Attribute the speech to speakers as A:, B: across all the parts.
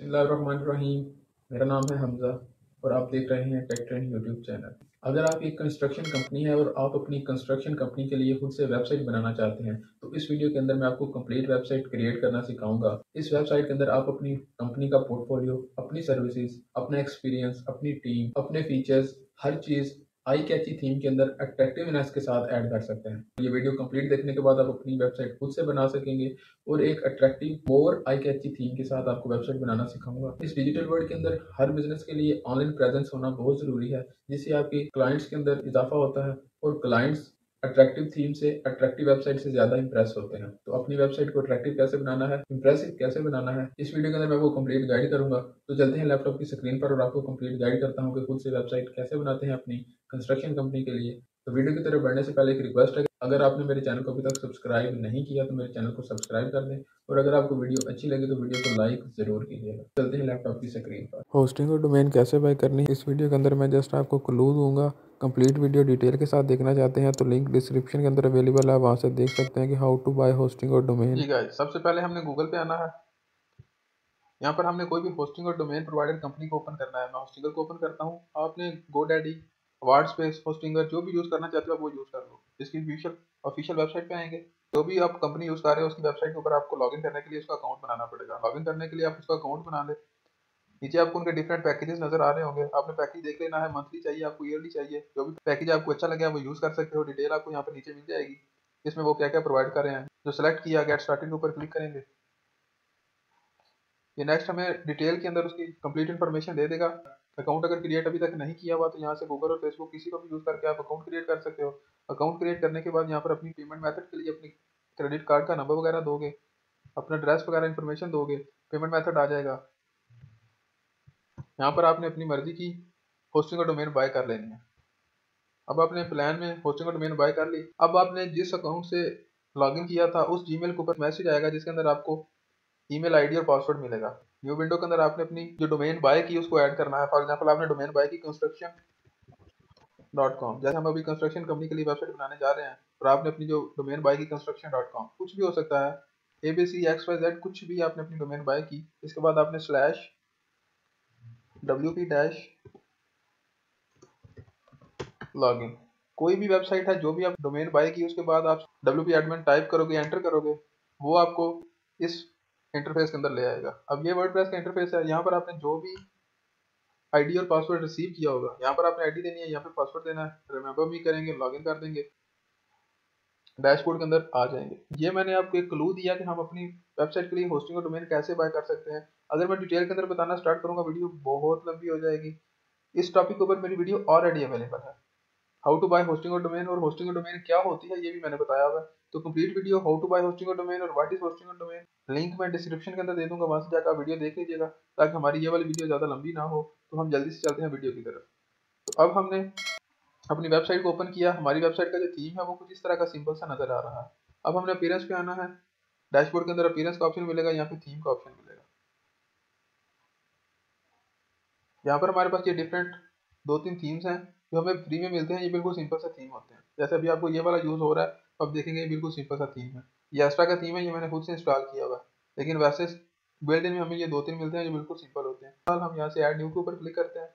A: रहीम, मेरा नाम है हमज़ा और आप देख रहे हैं टेक यूट्यूब चैनल अगर आप एक कंस्ट्रक्शन कंपनी है और आप अपनी कंस्ट्रक्शन कंपनी के लिए खुद से वेबसाइट बनाना चाहते हैं तो इस वीडियो के अंदर मैं आपको कंप्लीट वेबसाइट क्रिएट करना सिखाऊँगा। इस वेबसाइट के अंदर आप अपनी कंपनी का पोर्टफोलियो अपनी सर्विसेज़ अपना एक्सपीरियंस अपनी टीम अपने फीचर्स हर चीज़ आई कैची थीम के अंदर अट्रैक्टिवनेस के साथ ऐड कर सकते हैं। ये वीडियो कंप्लीट देखने के बाद आप अपनी वेबसाइट खुद से बना सकेंगे और एक अट्रैक्टिव मोर आई कैची थीम के साथ आपको वेबसाइट बनाना सिखाऊँगा। इस डिजिटल वर्ल्ड के अंदर हर बिज़नेस के लिए ऑनलाइन प्रेजेंस होना बहुत ज़रूरी है, जिससे आपके क्लाइंट्स के अंदर इजाफा होता है और क्लाइंट्स अट्रैक्टिव थीम से अट्रैक्टिव वेबसाइट से ज़्यादा इंप्रेस होते हैं। तो अपनी वेबसाइट को अट्रैक्टिव कैसे बनाना है इंप्रेसिव कैसे बनाना है, इस वीडियो के अंदर मैं वो कंप्लीट गाइड करूँगा। तो चलते हैं लैपटॉप की स्क्रीन पर और आपको कंप्लीट गाइड करता हूँ कि खुद से वेबसाइट कैसे बनाते हैं अपनी कंस्ट्रक्शन कंपनी के लिए। तो वीडियो की तरफ़ बढ़ने से पहले एक रिक्वेस्ट है अगर आपने मेरे चैनल को अभी तक सब्सक्राइब नहीं किया तो मेरे चैनल को सब्सक्राइब कर दें और अगर आपको वीडियो अच्छी लगे तो वीडियो को लाइक ज़रूर कीजिएगा। चलते हैं लैपटॉप की स्क्रीन पर।
B: होस्टिंग और डोमेन कैसे बाय करनी है? इस वीडियो के अंदर मैं जस्ट आपको क्लू दूँगा। कंप्लीट वीडियो डिटेल के साथ देखना चाहते हैं तो लिंक डिस्क्रिप्शन के अंदर अवेलेबल है। वहाँ से देख सकते हैं कि हाउ टू बाय होस्टिंग और डोमेन
A: ठीक है सबसे पहले हमने गूगल पे आना है। यहाँ पर हमने कोई भी होस्टिंग और डोमेन प्रोवाइडर कंपनी को ओपन करना है। मैं होस्टिंगर को ओपन करता हूँ। आपने गो डैडी वार्ड स्पेस होस्टिंगर जो भी यूज़ करना चाहते हो आप वो यूज़ कर लो। इसकी ऑफिशियल वेबसाइट पे आएँगे। जो भी आप कंपनी यूज़ कर रहे हो, उसकी वेबसाइट के ऊपर आपको लॉगिन करने के लिए उसका अकाउंट बनाना पड़ेगा। लॉगिन करने के लिए आप उसका अकाउंट बना ले। नीचे आपको उनके डिफरेंट पैकेजेस नज़र आ रहे होंगे। आपने पैकेज देख लेना है मंथली चाहिए, आपको ईयरली चाहिए। जो भी पैकेज आपको अच्छा लगे वो यूज़ कर सकते हो। डिटेल आपको यहाँ पर नीचे मिल जाएगी इसमें वो क्या क्या प्रोवाइड कर रहे हैं। जो सेलेक्ट किया गेट स्टार्टिंग के ऊपर क्लिक करेंगे। ये नेक्स्ट हमें डिटेल के अंदर उसकी कंप्लीट इन्फॉर्मेशन दे देगा। अकाउंट अगर क्रिएट अभी तक नहीं किया हुआ तो यहाँ से गूगल और फेसबुक किसी को भी यूज़ करके आप अकाउंट क्रिएट कर सकते हो। अकाउंट क्रिएट करने के बाद यहाँ पर अपनी पेमेंट मेथड के लिए अपनी क्रेडिट कार्ड का नंबर वगैरह दोगे, अपना एड्रेस वगैरह इन्फॉर्मेशन दोगे पेमेंट मेथड आ जाएगा। यहाँ पर आपने अपनी मर्ज़ी की होस्टिंग और डोमेन बाय कर लेनी है। अब आपने प्लान में होस्टिंग और डोमेन बाय कर ली। अब आपने जिस अकाउंट से लॉगिन किया था, उस जीमेल के ऊपर मैसेज आएगा, जिसके अंदर आपको ईमेल आईडी और पासवर्ड मिलेगा। न्यू विंडो के अंदर आपने अपनी जो डोमेन बाय की, उसको ऐड करना है। फॉर एग्जांपल आपने डोमेन बाय की कंस्ट्रक्शन डॉट कॉम जैसे हम अभी कंस्ट्रक्शन कंपनी के लिए वेबसाइट बनाने जा रहे हैं, और आपने अपनी जो डोमेन बाय की कंस्ट्रक्शन डॉट कॉम कुछ भी हो सकता है। A B C X Y Z कुछ भी आपने अपनी डोमेन बाय की। इसके बाद आपने slash W P dash login कोई भी वेबसाइट है, जो भी आप डोमेन बाय की, उसके बाद आप डब्ल्यू पी एडमिन टाइप करोगे एंटर करोगे, वो आपको इस इंटरफेस के अंदर ले आएगा। अब ये वर्डप्रेस का इंटरफेस है, यहाँ पर आपने जो भी आईडी और पासवर्ड रिसीव किया होगा, यहाँ पर आपने आईडी देनी है, यहाँ पे पासवर्ड देना है रिमेंबर भी करेंगे लॉगिन कर देंगे डैशबोर्ड के अंदर आ जाएँगे। ये मैंने आपको एक क्लू दिया कि हम अपनी वेबसाइट के लिए होस्टिंग और डोमेन कैसे बाय कर सकते हैं। अगर मैं डिटेल के अंदर बताना स्टार्ट करूँगा वीडियो बहुत लंबी हो जाएगी। इस टॉपिक के ऊपर मेरी वीडियो ऑलरेडी अवेलेबल है। हाउ टू बाय होस्टिंग और डोमेन और होस्टिंग और डोमेन क्या होती है, ये भी मैंने बताया हुआ है। तो complete video how to buy hosting और डोमेन और व्हाट इज़ होस्टिंग और डोमेन लिंक मैं डिस्क्रिप्शन के अंदर दे दूँगा, वहाँ से जाकर वीडियो देख लीजिएगा, ताकि हमारी ये वाली वीडियो ज़्यादा लंबी ना हो तो हम जल्दी से चलते हैं वीडियो की तरफ़। तो अब हमने अपनी वेबसाइट को ओपन किया, हमारी वेबसाइट का जो थीम है वो कुछ इस तरह का सिंपल सा नज़र आ रहा है। अब हमने अपीयरेंस पे आना है डैशबोर्ड के अंदर अपीयरेंस का ऑप्शन मिलेगा, यहाँ पे थीम का ऑप्शन मिलेगा। यहाँ पर हमारे पास ये डिफरेंट दो तीन थीम्स हैं जो हमें फ्री में मिलते हैं, ये बिल्कुल सिंपल सा थीम होते हैं। जैसे अभी आपको ये वाला यूज़ हो रहा है अब देखेंगे ये बिल्कुल सिंपल सा थीम है। ये एक्स्ट्रा का थीम है, ये मैंने खुद से इंस्टॉल किया हुआ लेकिन वैसे बिल्ड इन में हमें ये दो तीन मिलते हैं जो बिल्कुल सिंपल होते हैं। हम यहाँ से ऐड न्यू के ऊपर क्लिक करते हैं।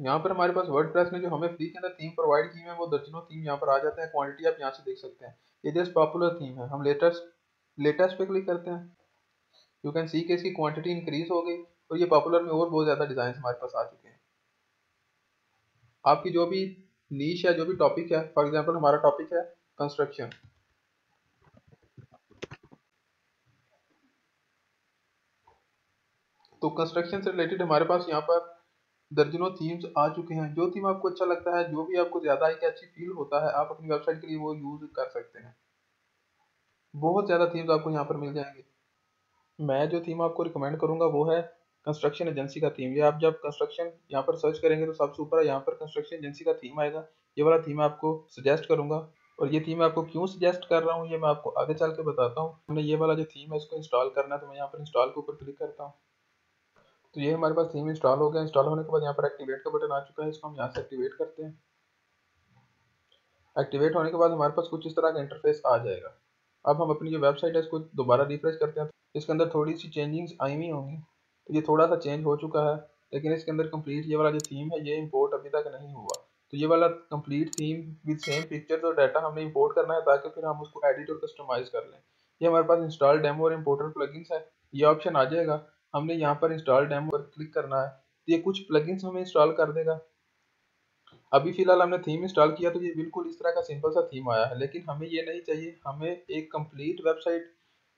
A: यहाँ पर हमारे पास वर्ड प्रेस ने जो हमें फ्री के अंदर थीम प्रोवाइड की है, वो दर्जनों थीम यहाँ पर आ जाते हैं। क्वांटिटी आप यहाँ से देख सकते हैं। ये जस्ट पॉपुलर थीम है। हम लेटेस्ट लेटेस्ट पे क्लिक करते हैं। यू कैन सी के इसकी क्वांटिटी इंक्रीज हो गई और ये पॉपुलर में और बहुत ज़्यादा डिज़ाइन हमारे पास आ चुके हैं। आपकी जो भी नीच है जो भी टॉपिक है फॉर एग्जांपल हमारा टॉपिक है कंस्ट्रक्शन तो कंस्ट्रक्शन से रिलेटेड हमारे पास यहाँ पर दर्जनों थीम्स आ चुके हैं। जो थीम आपको अच्छा लगता है, जो भी आपको ज़्यादा एक अच्छी फील होता है, आप अपनी वेबसाइट के लिए वो यूज़ कर सकते हैं। बहुत ज़्यादा थीम्स आपको यहाँ पर मिल जाएँगे। मैं जो थीम आपको रिकमेंड करूँगा वो है कंस्ट्रक्शन एजेंसी का थीम ये आप जब कंस्ट्रक्शन यहाँ पर सर्च करेंगे तो सबसे ऊपर यहाँ पर कंस्ट्रक्शन एजेंसी का थीम आएगा। ये वाला थीम आपको सजेस्ट करूँगा। और ये थीम आपको क्यों सजेस्ट कर रहा हूँ, ये मैं आपको आगे चल के बताता हूँ। हमने ये वाला जो थीम है, इसको इंस्टॉल करना है तो मैं यहाँ पर इंस्टॉल के ऊपर क्लिक करता हूँ। तो ये हमारे पास थीम इंस्टॉल हो गया। इंस्टॉल होने के बाद यहाँ पर एक्टिवेट का बटन आ चुका है, इसको हम यहाँ से एक्टिवेट करते हैं।
B: एक्टिवेट होने के बाद हमारे पास कुछ इस तरह का इंटरफेस आ जाएगा। अब हम अपनी जो वेबसाइट है, इसको दोबारा रिफ्रेश करते हैं। इसके अंदर थोड़ी सी चेंजिंग्स आई हुई होंगी। तो ये थोड़ा सा चेंज हो चुका है, लेकिन इसके अंदर कंप्लीट ये वाला जो थीम है, ये इंपोर्ट अभी तक नहीं हुआ। तो ये वाला complete theme with same pictures और डाटा हमने इंपोर्ट करना है, ताकि फिर हम उसको एडिट और कस्टमाइज कर लें। ये हमारे पास इंस्टॉल डेमो और इम्पोर्टर प्लगइन्स है। ये ऑप्शन आ जाएगा। हमने यहाँ पर इंस्टॉल डेमो पर क्लिक करना है। तो ये कुछ प्लगइन्स हमें इंस्टॉल कर देगा। अभी फ़िलहाल हमने थीम इंस्टॉल किया तो ये बिल्कुल इस तरह का सिंपल सा थीम आया है, लेकिन हमें ये नहीं चाहिए। हमें एक कंप्लीट वेबसाइट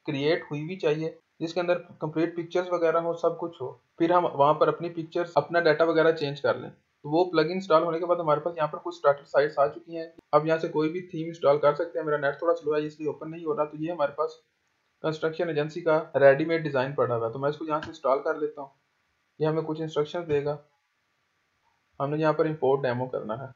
B: क्रिएट हुई भी चाहिए, जिसके अंदर कंप्लीट पिक्चर्स वगैरह हो, सब कुछ हो। फिर हम वहाँ पर अपनी पिक्चर्स अपना डाटा वगैरह चेंज कर लें। तो वो प्लग इंस्टॉल होने के बाद हमारे पास यहाँ पर कुछ स्टार्टर साइट्स आ चुकी हैं। अब यहाँ से कोई भी थीम इंस्टॉल कर सकते हैं। मेरा नेट थोड़ा स्लो है, इसलिए ओपन नहीं हो रहा। तो ये हमारे पास कंस्ट्रक्शन एजेंसी का रेडीमेड डिज़ाइन पड़ा हुआ है। तो मैं इसको यहाँ से इंस्टॉल कर लेता हूँ। ये हमें कुछ इंस्ट्रक्शन देगा। हमने यहाँ पर इम्पोर्ट डेमो करना है।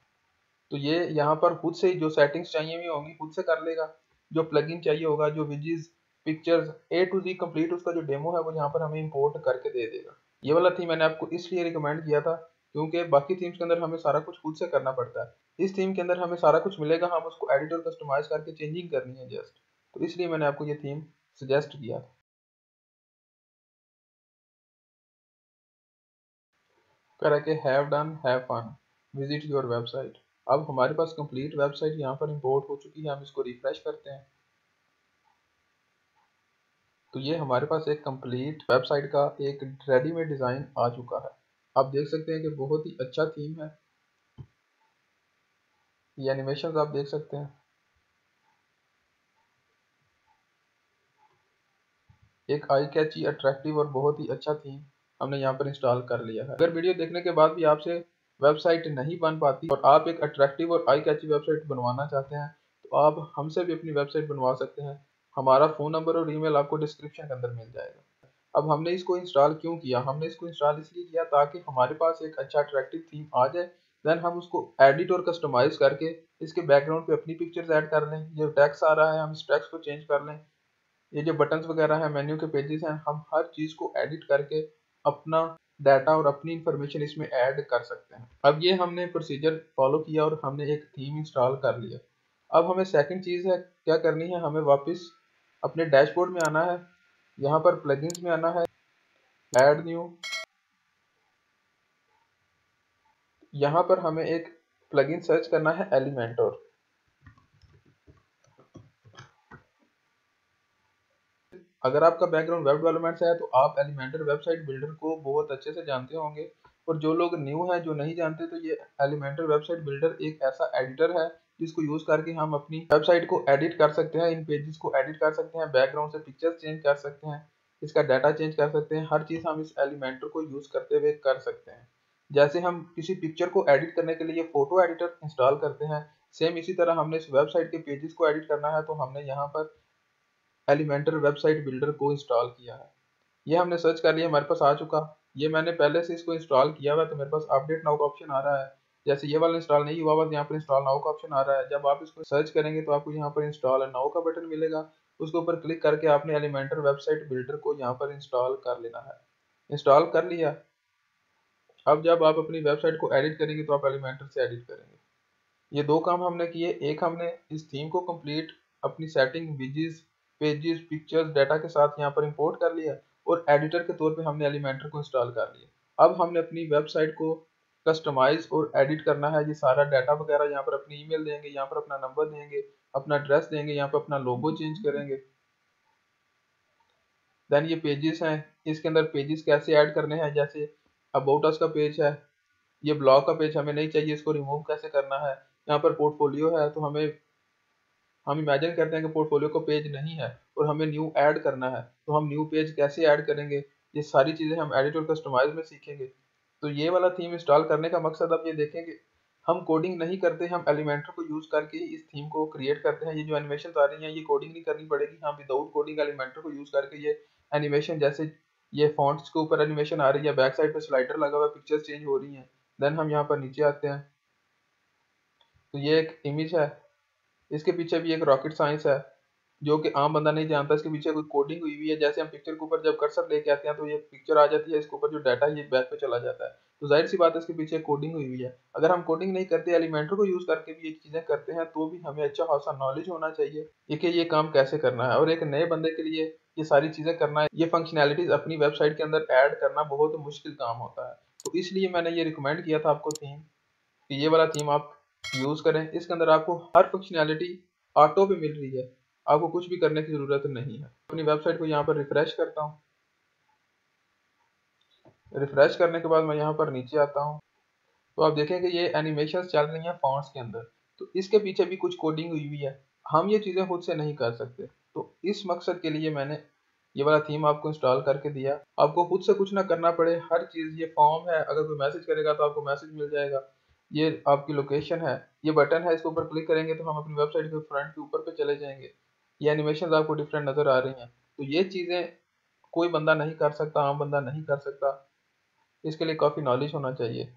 B: तो ये यहाँ पर खुद से जो सेटिंग्स चाहिए हुई होंगी, खुद से कर लेगा। जो प्लगइन चाहिए होगा, जो विजिज pictures A to Z complete उसका जो डेमो है, वो यहाँ पर हमें इम्पोर्ट करके दे देगा। ये वाला थीम मैंने आपको इसलिए रिकमेंड किया था, क्योंकि बाकी थीम्स के अंदर हमें सारा कुछ खुद से करना पड़ता है। इस थीम के अंदर हमें सारा कुछ मिलेगा, हम उसको एडिट और कस्टमाइज करके चेंजिंग करनी है जस्ट तो इसलिए मैंने आपको ये थीम सजेस्ट किया कह के have done have fun visit your website अब हमारे पास कंप्लीट वेबसाइट यहाँ पर इंपोर्ट हो चुकी है, हम इसको रिफ्रेश करते हैं। तो ये हमारे पास एक कंप्लीट वेबसाइट का एक रेडीमेड डिज़ाइन आ चुका है। आप देख सकते हैं कि बहुत ही अच्छा थीम है। ये एनिमेशन आप देख सकते हैं। एक आई कैची अट्रैक्टिव और बहुत ही अच्छा थीम हमने यहाँ पर इंस्टॉल कर लिया है। अगर वीडियो देखने के बाद भी आपसे वेबसाइट नहीं बन पाती और आप एक अट्रैक्टिव और आई कैची वेबसाइट बनवाना चाहते हैं तो आप हमसे भी अपनी वेबसाइट बनवा सकते हैं। हमारा फ़ोन नंबर और ईमेल आपको डिस्क्रिप्शन के अंदर मिल जाएगा। अब हमने इसको इंस्टॉल क्यों किया? हमने इसको इंस्टॉल इसलिए किया ताकि हमारे पास एक अच्छा अट्रैक्टिव थीम आ जाए। देन हम उसको एडिट और कस्टमाइज करके इसके बैकग्राउंड पे अपनी पिक्चर्स ऐड कर लें। जो टैक्स आ रहा है, हम इस टैक्स को चेंज कर लें। ये जो बटन्स वगैरह हैं मेन्यू के पेजेस हैं, हम हर चीज़ को एडिट करके अपना डाटा और अपनी इंफॉर्मेशन इसमें ऐड कर सकते हैं। अब ये हमने प्रोसीजर फॉलो किया और हमने एक थीम इंस्टॉल कर लिया। अब हमें सेकंड चीज़ है, क्या करनी है? हमें वापस अपने डैशबोर्ड में आना है। यहाँ पर प्लगइन्स में आना है। ऐड न्यू यहाँ पर हमें एक प्लगइन सर्च करना है एलिमेंटोर अगर आपका बैकग्राउंड वेब डेवलपमेंट से है तो आप एलिमेंटर वेबसाइट बिल्डर को बहुत अच्छे से जानते होंगे। और जो लोग न्यू हैं, जो नहीं जानते तो ये एलिमेंटर वेबसाइट बिल्डर एक ऐसा एडिटर है, जिसको यूज़ करके हम अपनी वेबसाइट को एडिट कर सकते हैं, इन पेजेस को एडिट कर सकते हैं बैकग्राउंड से पिक्चर्स चेंज कर सकते हैं, इसका डाटा चेंज कर सकते हैं, हर चीज़ हम इस एलिमेंटर को यूज़ करते हुए कर सकते हैं। जैसे हम किसी पिक्चर को एडिट करने के लिए फ़ोटो एडिटर इंस्टॉल करते हैं सेम इसी तरह हमने इस वेबसाइट के पेजेस को एडिट करना है तो हमने यहाँ पर एलिमेंटर वेबसाइट बिल्डर को इंस्टॉल किया है। ये हमने सर्च कर लिया, हमारे पास आ चुका। ये मैंने पहले से इसको इंस्टॉल किया हुआ तो मेरे पास अपडेट नाउ का ऑप्शन आ रहा है। जैसे ये वाला इंस्टॉल नहीं हुआ, बस यहाँ पर इंस्टॉल नाउ का ऑप्शन आ रहा है। जब आप इसको सर्च करेंगे तो आपको यहाँ पर इंस्टॉल नाउ का बटन मिलेगा। उसके ऊपर क्लिक करके आपने एलिमेंटर वेबसाइट बिल्डर को यहाँ पर इंस्टॉल कर लेना है। इंस्टॉल कर लिया। अब जब आप अपनी वेबसाइट को एडिट करेंगे तो आप एलिमेंटर से एडिट करेंगे। ये दो काम हमने किए। एक हमने इस थीम को कंप्लीट अपनी सेटिंग विजिज पेजेस पिक्चर्स डाटा के साथ यहाँ पर इंपोर्ट कर लिया और एडिटर के तौर पे हमने एलिमेंटर को इंस्टॉल कर लिया। अब हमने अपनी वेबसाइट को कस्टमाइज और एडिट करना है। ये सारा डाटा वगैरह यहाँ पर अपनी ईमेल देंगे, यहाँ पर अपना नंबर देंगे, अपना एड्रेस देंगे, यहाँ पर अपना लोगो चेंज करेंगे। देन ये पेजेस हैं। इसके अंदर पेजेस कैसे ऐड करने हैं? जैसे अबाउट अस का पेज है। ये ब्लॉग का पेज हमें नहीं चाहिए, इसको रिमूव कैसे करना है? यहाँ पर पोर्टफोलियो है तो हमें हम इमेजिन करते हैं कि पोर्टफोलियो को पेज नहीं है और हमें न्यू ऐड करना है तो हम न्यू पेज कैसे ऐड करेंगे? ये सारी चीज़ें हम एडिट और कस्टमाइज में सीखेंगे। तो ये वाला थीम इंस्टॉल करने का मकसद अब ये देखें कि हम कोडिंग नहीं करते, हम एलिमेंटर को यूज़ करके इस थीम को क्रिएट करते हैं। ये जो एनिमेशन आ रही हैं, ये कोडिंग नहीं करनी पड़ेगी। हम विदाउट कोडिंग एलिमेंटर को यूज़ करके ये एनिमेशन जैसे ये फॉन्ट्स के ऊपर एनिमेशन आ रही है बैक साइड पर स्लाइडर लगा हुआ है पिक्चर्स चेंज हो रही हैं देन हम यहाँ पर नीचे आते हैं। तो ये एक इमेज है इसके पीछे भी एक रॉकेट साइंस है, जो कि आम बंदा नहीं जानता। इसके पीछे कोई कोडिंग हुई हुई है, जैसे हम पिक्चर के ऊपर जब कर्सर लेके आते हैं तो ये पिक्चर आ जाती है, इसके ऊपर जो डाटा है ये बैक पे चला जाता है। तो ज़ाहिर सी बात है, इसके पीछे कोडिंग हुई हुई है। अगर हम कोडिंग नहीं करते एलिमेंटर को यूज़ करके भी ये चीज़ें करते हैं तो भी हमें अच्छा खासा नॉलेज होना चाहिए कि ये काम कैसे करना है। और एक नए बंदे के लिए ये सारी चीज़ें करना ये फंक्शनैलिटीज अपनी वेबसाइट के अंदर ऐड करना बहुत मुश्किल काम होता है। तो इसलिए मैंने ये रिकमेंड किया था आपको थीम कि ये वाला थीम आप यूज़ करें। इसके अंदर आपको हर फंक्शनैलिटी ऑटो पे मिल रही है। आपको कुछ भी करने की ज़रूरत नहीं है। अपनी वेबसाइट को यहाँ पर रिफ्रेश करता हूँ। रिफ्रेश करने के बाद मैं यहाँ पर नीचे आता हूँ। तो आप देखें कि ये एनिमेशन चल रही हैं फॉन्ट्स के अंदर। तो इसके पीछे भी कुछ कोडिंग हुई हुई है। हम ये चीज़ें खुद से नहीं कर सकते। तो इस मकसद के लिए मैंने ये वाला थीम आपको इंस्टॉल करके दिया। आपको खुद से कुछ ना करना पड़े। हर चीज़ ये फॉर्म है। अगर कोई मैसेज करेगा तो आपको मैसेज मिल जाएगा। ये आपकी लोकेशन है, ये बटन है, इसके ऊपर क्लिक करेंगे तो हम अपनी वेबसाइट के फ्रंट के ऊपर पे चले जाएँगे। ये एनिमेशन आपको डिफरेंट नज़र आ रही हैं। तो ये चीज़ें कोई बंदा नहीं कर सकता, आम बंदा नहीं कर सकता। इसके लिए काफ़ी नॉलेज होना चाहिए।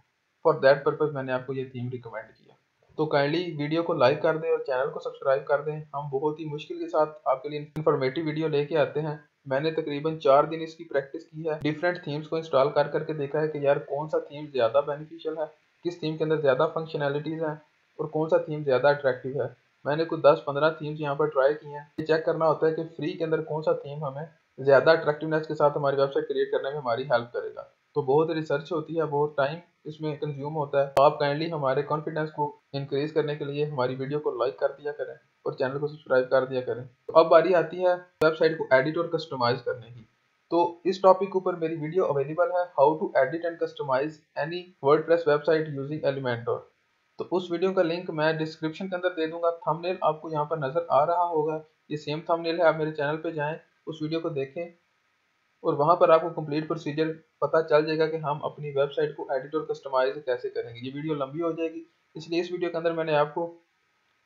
B: फॉर दैट पर्पज़ मैंने आपको ये थीम रिकमेंड किया। तो काइंडली वीडियो को लाइक कर दें और चैनल को सब्सक्राइब कर दें। हम बहुत ही मुश्किल के साथ आपके लिए इन्फॉर्मेटिव वीडियो लेके आते हैं। मैंने तकरीबन चार दिन इसकी प्रैक्टिस की है। डिफरेंट थीम्स को इंस्टॉल कर करके देखा है कि यार कौन सा थीम ज़्यादा बेनिफिशियल है। किस थीम के अंदर ज़्यादा फंक्शनैलिटीज़ हैं और कौन सा थीम ज़्यादा अट्रैक्टिव है? मैंने कुछ दस पंद्रह थीम्स यहाँ पर ट्राई की हैं। ये चेक करना होता है कि फ्री के अंदर कौन सा थीम हमें ज़्यादा अट्रैक्टिवनेस के साथ हमारी वेबसाइट क्रिएट करने में हमारी हेल्प करेगा। तो बहुत रिसर्च होती है, बहुत टाइम इसमें कंज्यूम होता है। तो आप काइंडली हमारे कॉन्फिडेंस को इंक्रीज करने के लिए हमारी वीडियो को लाइक कर दिया करें और चैनल को सब्सक्राइब कर दिया करें। तो अब बारी आती है वेबसाइट को एडिट और कस्टमाइज करने की। तो इस टॉपिक के ऊपर मेरी वीडियो अवेलेबल है how to edit and customise any WordPress website using Elementor तो उस वीडियो का लिंक मैं डिस्क्रिप्शन के अंदर दे दूँगा। थंबनेल आपको यहाँ पर नज़र आ रहा होगा। ये सेम थंबनेल है, आप मेरे चैनल पे जाएँ, उस वीडियो को देखें। और वहाँ पर आपको कंप्लीट प्रोसीजर पता चल जाएगा कि हम अपनी वेबसाइट को एडिट और कस्टमाइज कैसे करेंगे। ये वीडियो लंबी हो जाएगी, इसलिए इस वीडियो के अंदर मैंने आपको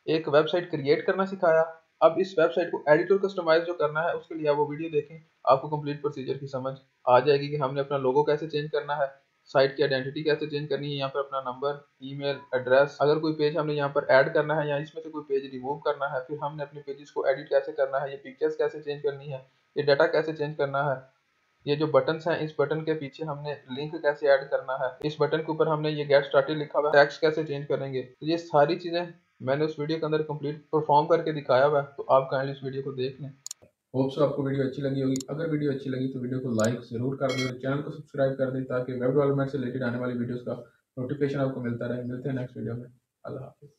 B: एक वेबसाइट क्रिएट करना सिखाया। अब इस वेबसाइट को एडिट और कस्टमाइज जो करना है, उसके लिए आप वो वीडियो देखें। आपको कंप्लीट प्रोसीजर की समझ आ जाएगी कि हमने अपना लोगो कैसे चेंज करना है साइट की आइडेंटिटी कैसे चेंज करनी है, यहाँ पर अपना नंबर ईमेल एड्रेस अगर कोई पेज हमने यहाँ पर ऐड करना है या इसमें से कोई पेज रिमूव करना है, फिर हमने अपने पेजेस को एडिट कैसे करना है, ये पिक्चर्स कैसे चेंज करनी है, ये डाटा कैसे चेंज करना है, ये जो बटन्स हैं, इस बटन के पीछे हमने लिंक कैसे ऐड करना है, इस बटन के ऊपर हमने ये गेट स्टार्टेड लिखा हुआ है टैक्स कैसे चेंज करेंगे तो ये सारी चीज़ें मैंने उस वीडियो के अंदर कंप्लीट परफॉर्म करके दिखाया हुआ है तो आप काइंडली इस वीडियो को देख लें। होप सो आपको वीडियो अच्छी लगी होगी। अगर वीडियो अच्छी लगी तो वीडियो को लाइक ज़रूर कर दें चैनल को सब्सक्राइब कर दें ताकि वेब डेवलपमेंट से रिलेटेड आने वाली वीडियोज़ का नोटिफिकेशन आपको मिलता रहे। मिलते हैं नेक्स्ट वीडियो में। अल्लाह हाफिज़।